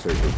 surgery.